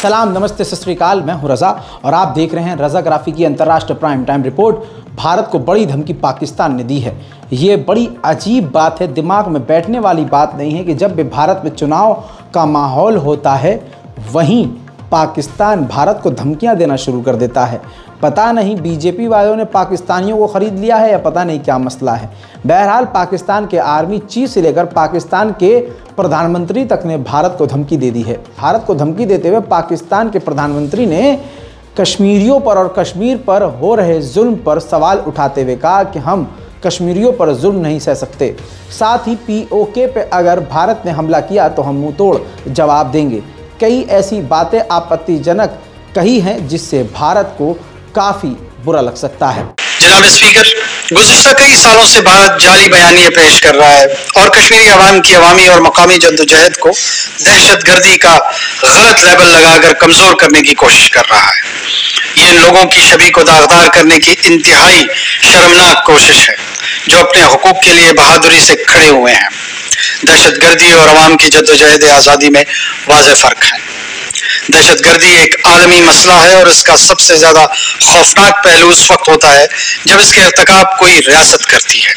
सलाम, नमस्ते, सत श्रीकाल मैं हूँ रज़ा और आप देख रहे हैं रज़ा ग्राफी की अंतर्राष्ट्रीय प्राइम टाइम रिपोर्ट। भारत को बड़ी धमकी पाकिस्तान ने दी है। ये बड़ी अजीब बात है, दिमाग में बैठने वाली बात नहीं है कि जब भी भारत में चुनाव का माहौल होता है, वहीं पाकिस्तान भारत को धमकियाँ देना शुरू कर देता है। पता नहीं बीजेपी वालों ने पाकिस्तानियों को ख़रीद लिया है या पता नहीं क्या मसला है। बहरहाल पाकिस्तान के आर्मी चीफ से लेकर पाकिस्तान के प्रधानमंत्री तक ने भारत को धमकी दे दी है। भारत को धमकी देते हुए पाकिस्तान के प्रधानमंत्री ने कश्मीरियों पर और कश्मीर पर हो रहे जुल्म पर सवाल उठाते हुए कहा कि हम कश्मीरियों पर जुल्म नहीं सह सकते। साथ ही पीओके पे अगर भारत ने हमला किया तो हम मुँह तोड़ जवाब देंगे। कई ऐसी बातें आपत्तिजनक कही हैं जिससे भारत को काफ़ी बुरा लग सकता है। जनाब स्पीकर, गुजशत कई सालों से भारत जाली बयानी पेश कर रहा है और कश्मीरी अवाम की अवामी और मकामी जद्दोजहद को दहशत गर्दी का गलत लेबल लगाकर कमज़ोर करने की कोशिश कर रहा है। ये लोगों की छवि को दागदार करने की इंतहाई शर्मनाक कोशिश है, जो अपने हकूक के लिए बहादुरी से खड़े हुए हैं। दहशत गर्दी और अवाम की जद्दोजहद आज़ादी में वाज फ़र्क है। दहशत गर्दी एक आलमी मसला है और इसका सबसे ज़्यादा खौफनाक पहलू उस वक्त होता है जब इसके irतकब कोई रियासत करती है।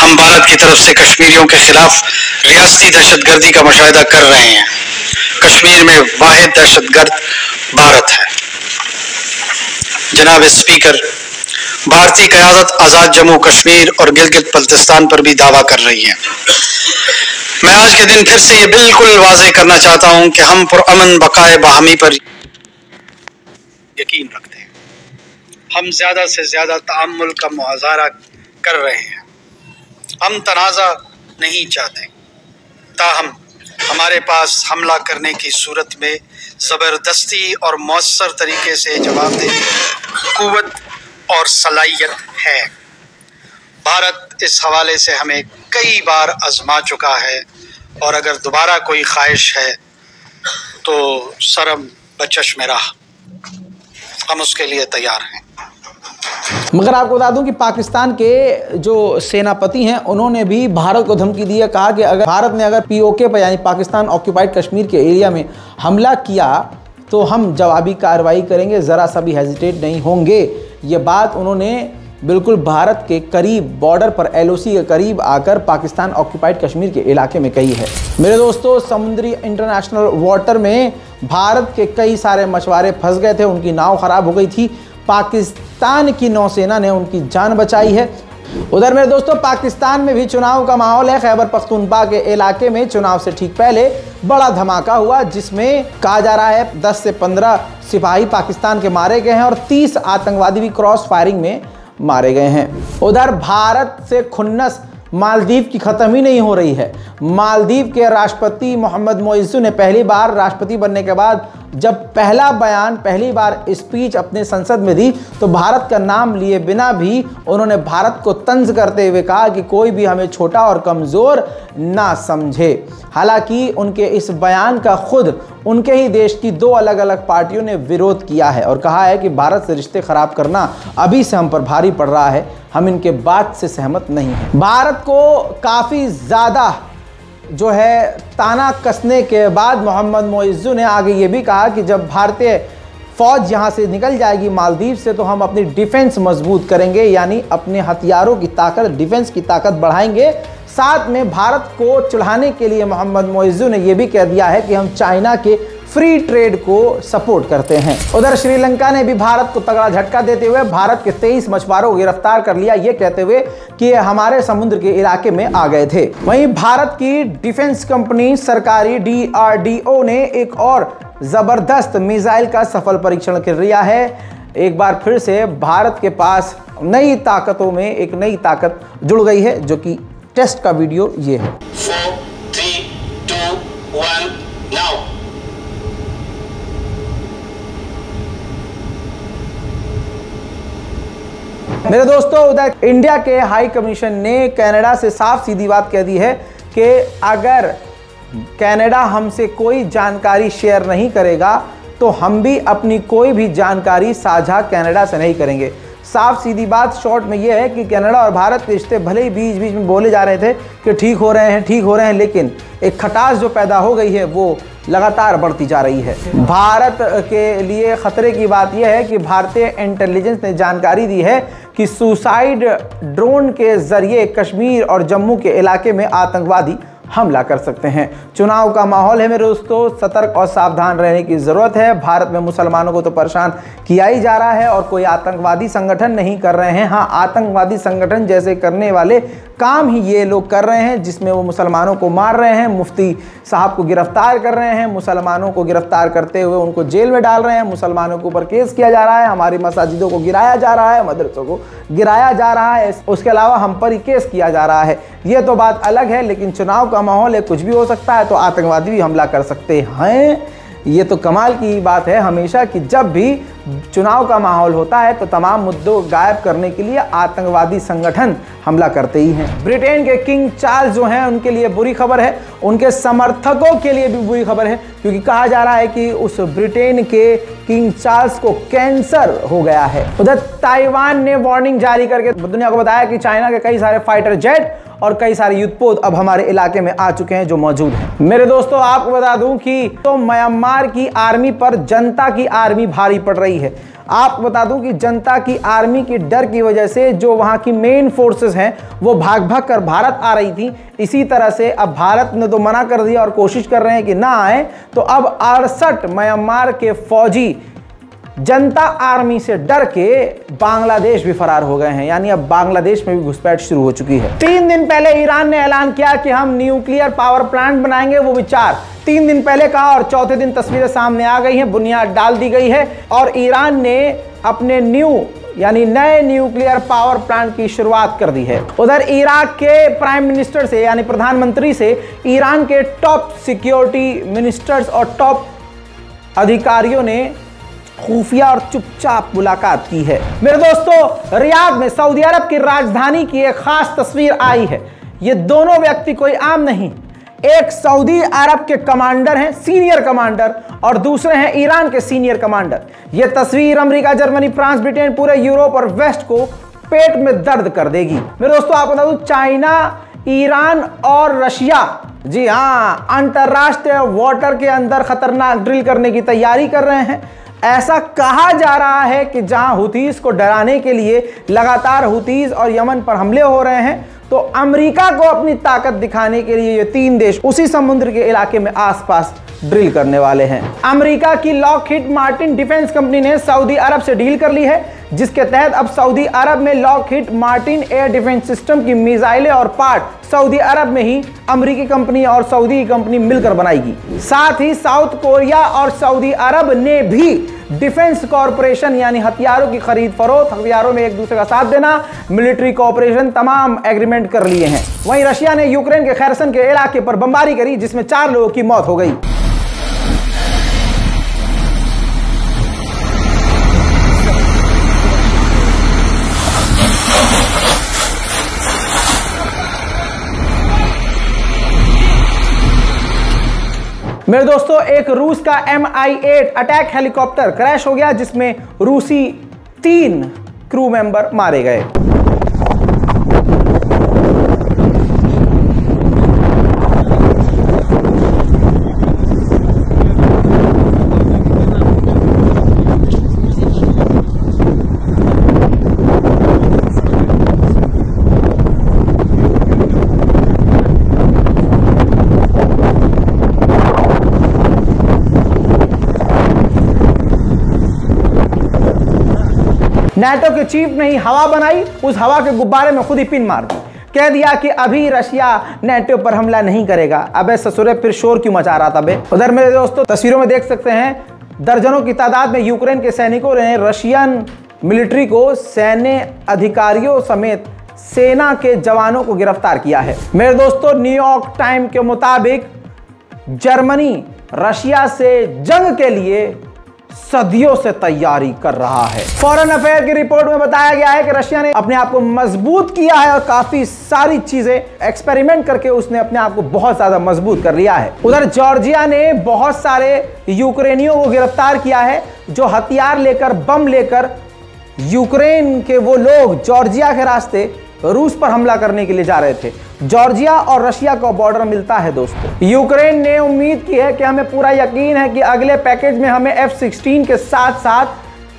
हम भारत की तरफ़ से कश्मीरियों के खिलाफ रियासती दहशत गर्दी का मुशाह कर रहे हैं। कश्मीर में वाहिद दहशत गर्द भारत है। जनाब स्पीकर भारतीय क्यादत आज़ाद जम्मू कश्मीर और गिलगित बल्तिस्तान पर भी दावा कर रही है। मैं आज के दिन फिर से ये बिल्कुल वाजे करना चाहता हूँ कि हम पुरअमन बकाए बहामी पर यकीन रखते हैं। हम ज़्यादा से ज़्यादा तमुल का मुजाहरा कर रहे हैं। हम तनाज़ा नहीं चाहते। ताहम, हमारे पास हमला करने की सूरत में ज़बरदस्ती और मौसर तरीके से जवाब देने की क़वत और सलाहियत है। भारत इस हवाले से हमें कई बार आजमा चुका है और अगर दोबारा कोई ख्वाहिश है तो सरम बचश में हम उसके लिए तैयार हैं। मगर आपको बता दूँ कि पाकिस्तान के जो सेनापति हैं, उन्होंने भी भारत को धमकी दी है। कहा कि अगर भारत ने अगर पीओके पर, यानी पाकिस्तान ऑक्यूपाइड कश्मीर के एरिया में हमला किया तो हम जवाबी कार्रवाई करेंगे। ज़रा सा भी हेजिटेट नहीं होंगे। ये बात उन्होंने बिल्कुल भारत के करीब बॉर्डर पर एलओसी के करीब आकर पाकिस्तान ऑक्यूपाइड कश्मीर के इलाके में कही है। मेरे दोस्तों, समुद्री इंटरनेशनल वाटर में भारत के कई सारे मछुआरे फंस गए थे, उनकी नाव खराब हो गई थी। पाकिस्तान की नौसेना ने उनकी जान बचाई है। उधर मेरे दोस्तों, पाकिस्तान में भी चुनाव का माहौल है। खैबर पख्तूनख्वा के इलाके में चुनाव से ठीक पहले बड़ा धमाका हुआ, जिसमें कहा जा रहा है 10 से 15 सिपाही पाकिस्तान के मारे गए हैं और 30 आतंकवादी भी क्रॉस फायरिंग में मारे गए हैं। उधर भारत से खुन्नस मालदीव की ख़त्म ही नहीं हो रही है। मालदीव के राष्ट्रपति मोहम्मद मोइसू ने पहली बार राष्ट्रपति बनने के बाद जब पहला बयान, पहली बार स्पीच अपने संसद में दी तो भारत का नाम लिए बिना भी उन्होंने भारत को तंज करते हुए कहा कि कोई भी हमें छोटा और कमज़ोर ना समझे। हालाँकि उनके इस बयान का खुद उनके ही देश की दो अलग अलग पार्टियों ने विरोध किया है और कहा है कि भारत से रिश्ते ख़राब करना अभी से हम पर भारी पड़ रहा है। हम इनके बात से सहमत नहीं हैं। भारत को काफ़ी ज़्यादा जो है ताना कसने के बाद मोहम्मद मोइज़ू ने आगे ये भी कहा कि जब भारतीय फ़ौज यहाँ से निकल जाएगी मालदीव से तो हम अपनी डिफेंस मज़बूत करेंगे, यानी अपने हथियारों की ताकत, डिफेंस की ताकत बढ़ाएँगे। साथ में भारत को चढ़ाने के लिए मोहम्मद मोइज़ू ने यह भी कह दिया है कि हम चाइना के फ्री ट्रेड को सपोर्ट करते हैं। उधर श्रीलंका ने भी भारत को तगड़ा झटका देते हुए भारत के 23 मछुआरों को गिरफ़्तार कर लिया। ये कहते हुए कि हमारे समुद्र के इलाके में आ गए थे। वहीं भारत की डिफेंस कंपनी सरकारी डीआरडीओ ने एक और ज़बरदस्त मिसाइल का सफल परीक्षण कर लिया है। एक बार फिर से भारत के पास नई ताकतों में एक नई ताकत जुड़ गई है, जो कि टेस्ट का वीडियो ये है। Four, three, two, one, मेरे दोस्तों उधर इंडिया के हाई कमीशन ने कनाडा से साफ़ सीधी बात कह दी है कि अगर कनाडा हमसे कोई जानकारी शेयर नहीं करेगा तो हम भी अपनी कोई भी जानकारी साझा कनाडा से नहीं करेंगे। साफ़ सीधी बात शॉर्ट में यह है कि कनाडा और भारत के रिश्ते भले ही बीच बीच में बोले जा रहे थे कि ठीक हो रहे हैं, ठीक हो रहे हैं, लेकिन एक खटास जो पैदा हो गई है, वो लगातार बढ़ती जा रही है। भारत के लिए खतरे की बात यह है कि भारतीय इंटेलिजेंस ने जानकारी दी है कि सुसाइड ड्रोन के ज़रिए कश्मीर और जम्मू के इलाके में आतंकवादी हमला कर सकते हैं। चुनाव का माहौल है मेरे दोस्तों, सतर्क और सावधान रहने की ज़रूरत है। भारत में मुसलमानों को तो परेशान किया ही जा रहा है और कोई आतंकवादी संगठन नहीं कर रहे हैं। हाँ आतंकवादी संगठन जैसे करने वाले काम ही ये लोग कर रहे हैं, जिसमें वो मुसलमानों को मार रहे हैं, मुफ्ती साहब को गिरफ़्तार कर रहे हैं, मुसलमानों को गिरफ़्तार करते हुए उनको जेल में डाल रहे हैं, मुसलमानों के ऊपर केस किया जा रहा है, हमारी मसाजिदों को गिराया जा रहा है, मदरसों को गिराया जा रहा है उसके अलावा हम पर ही केस किया जा रहा है। ये तो बात अलग है, लेकिन चुनाव का माहौल है, कुछ भी हो सकता है तो आतंकवादी भी हमला कर सकते हैं। ये तो कमाल की बात है हमेशा कि जब भी चुनाव का माहौल होता है तो तमाम मुद्दों गायब करने के लिए आतंकवादी संगठन हमला करते ही हैं। ब्रिटेन के किंग चार्ल्स जो हैं, उनके लिए बुरी खबर है। उनके समर्थकों के लिए भी बुरी खबर है, क्योंकि कहा जा रहा है कि उस ब्रिटेन के किंग चार्ल्स को कैंसर हो गया है। उधर ताइवान ने वार्निंग जारी करके दुनिया को बताया कि चाइना के कई सारे फाइटर जेट और कई सारे युद्धपोत अब हमारे इलाके में आ चुके हैं जो मौजूद हैं। मेरे दोस्तों, आपको बता दूँ कि तो म्यांमार की आर्मी पर जनता की आर्मी भारी पड़ रही है। आपको बता दूँ कि जनता की आर्मी की डर की वजह से जो वहाँ की मेन फोर्सेस हैं, वो भाग भाग कर भारत आ रही थी। इसी तरह से अब भारत ने तो मना कर दिया और कोशिश कर रहे हैं कि ना आए। तो अब अड़सठ म्यांमार के फौजी जनता आर्मी से डर के बांग्लादेश भी फरार हो गए हैं। यानी अब बांग्लादेश में भी घुसपैठ शुरू हो चुकी है। तीन दिन पहले ईरान ने ऐलान किया कि हम न्यूक्लियर पावर प्लांट बनाएँगे, वो विचार तीन दिन पहले कहा और चौथे दिन तस्वीरें सामने आ गई हैं, बुनियाद डाल दी गई है और ईरान ने अपने न्यू यानी नए न्यूक्लियर पावर प्लांट की शुरुआत कर दी है। उधर इराक के प्राइम मिनिस्टर से, यानी प्रधानमंत्री से, ईरान के टॉप सिक्योरिटी मिनिस्टर्स और टॉप अधिकारियों ने खुफिया और चुपचाप मुलाकात की है। मेरे दोस्तों, रियाद में सऊदी अरब की राजधानी की एक खास तस्वीर आई है। ये दोनों व्यक्ति कोई आम नहीं एक सऊदी अरब के कमांडर हैं, सीनियर कमांडर, और दूसरे हैं ईरान के सीनियर कमांडर। यह तस्वीर अमेरिका, जर्मनी, फ्रांस, ब्रिटेन, पूरे यूरोप और वेस्ट को पेट में दर्द कर देगी। मेरे दोस्तों, आपको बता दूँ, चाइना, ईरान और रशिया, जी हाँ अंतर्राष्ट्रीय वाटर के अंदर खतरनाक ड्रिल करने की तैयारी कर रहे हैं। ऐसा कहा जा रहा है कि जहाँ हुतीस को डराने के लिए लगातार हुतीस और यमन पर हमले हो रहे हैं तो अमेरिका को अपनी ताकत दिखाने के लिए ये तीन देश उसी समुद्र के इलाके में आसपास ड्रिल करने वाले हैं। अमेरिका की लॉकहीड मार्टिन डिफेंस कंपनी ने सऊदी अरब से डील कर ली है, जिसके तहत अब सऊदी अरब में Lockheed Martin air defence system की मिसाइलें और पार्ट सऊदी अरब में ही अमेरिकी कंपनी और सऊदी कंपनी मिलकर बनाएगी। साथ ही साउथ कोरिया और सऊदी अरब ने भी डिफेंस कॉरपोरेशन यानी हथियारों की खरीद फरोख, हथियारों में एक दूसरे का साथ देना, मिलिट्री कॉरपोरेशन तमाम एग्रीमेंट कर लिए हैं। वहीं रशिया ने यूक्रेन के खैरसन के इलाके पर बमबारी करी, जिसमें चार लोगों की मौत हो गई। मेरे दोस्तों, एक रूस का M I eight attack helicopter crash हो गया, जिसमें रूसी तीन क्रू मेंबर मारे गए। नेटो के चीफ ने ही हवा बनाई, उस हवा के गुब्बारे में खुद ही पिन मार दी। कह दिया कि अभी रशिया नेटो पर हमला नहीं करेगा। अबे ससुरे फिर शोर क्यों मचा रहा था बे? उधर मेरे दोस्तों, तस्वीरों में देख सकते हैं, दर्जनों की तादाद में यूक्रेन के सैनिकों ने रशियन मिलिट्री को सैन्य अधिकारियों समेत सेना के जवानों को गिरफ़्तार किया है। मेरे दोस्तों न्यूयॉर्क टाइम के मुताबिक जर्मनी रशिया से जंग के लिए सदियों से तैयारी कर रहा है। फॉरेन अफेयर की रिपोर्ट में बताया गया है कि रशिया ने अपने आप को मज़बूत किया है और काफ़ी सारी चीज़ें एक्सपेरिमेंट करके उसने अपने आप को बहुत ज़्यादा मज़बूत कर लिया है। उधर जॉर्जिया ने बहुत सारे यूक्रेनियों को गिरफ़्तार किया है, जो हथियार लेकर, बम लेकर यूक्रेन के वो लोग जॉर्जिया के रास्ते रूस पर हमला करने के लिए जा रहे थे। जॉर्जिया और रशिया का बॉर्डर मिलता है दोस्तों। यूक्रेन ने उम्मीद की है कि हमें पूरा यकीन है कि अगले पैकेज में हमें एफ़ सिक्सटीन के साथ साथ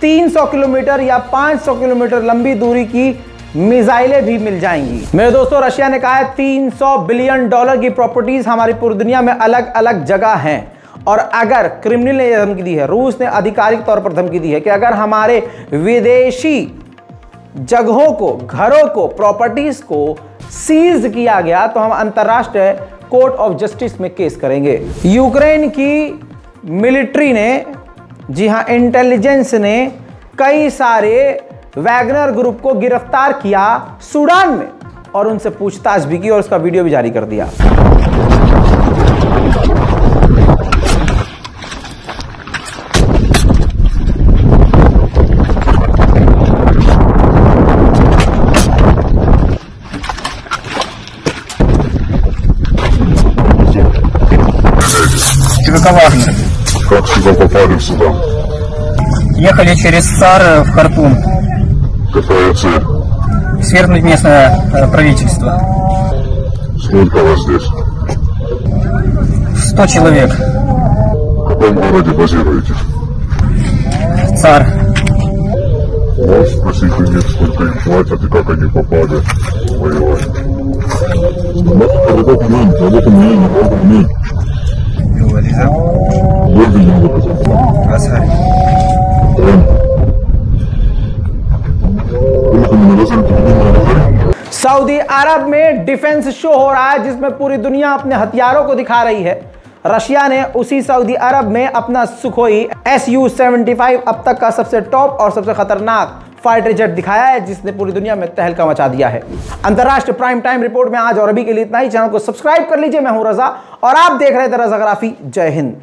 300 किलोमीटर या 500 किलोमीटर लंबी दूरी की मिसाइलें भी मिल जाएँगी। मेरे दोस्तों, रशिया ने कहा है 300 बिलियन डॉलर की प्रॉपर्टीज़ हमारी पूरी दुनिया में अलग अलग जगह हैं। और अगर क्रिमिनल ने धमकी दी है, रूस ने आधिकारिक तौर पर धमकी दी है कि अगर हमारे विदेशी जगहों को, घरों को, प्रॉपर्टीज़ को सीज किया गया तो हम अंतर्राष्ट्रीय कोर्ट ऑफ़ जस्टिस में केस करेंगे। यूक्रेन की मिलिट्री ने, जी हाँ इंटेलिजेंस ने कई सारे वैगनर ग्रुप को गिरफ़्तार किया सूडान में और उनसे पूछताछ भी की और उसका वीडियो भी जारी कर दिया। «Вагнер». Как сюда попали сюда? Ехали через САР в Хартум. Какая цель? Свергнуть местное э, правительство. Сколько вас здесь? 100 человек. В каком городе базируетесь? ЦАР. Можешь спросить у них, сколько им платят и как они попали воевать? सऊदी अरब में डिफेंस शो हो रहा है, जिसमें पूरी दुनिया अपने हथियारों को दिखा रही है। रशिया ने उसी सऊदी अरब में अपना Sukhoi S U seventy five अब तक का सबसे टॉप और सबसे खतरनाक फाइटर जेट दिखाया है, जिसने पूरी दुनिया में तहलका मचा दिया है। अंतर्राष्ट्रीय प्राइम टाइम रिपोर्ट में आज और अभी के लिए इतना ही। चैनल को सब्सक्राइब कर लीजिए, मैं हूँ रजा, और आप देख रहे थे रजाग्राफी जय हिंद।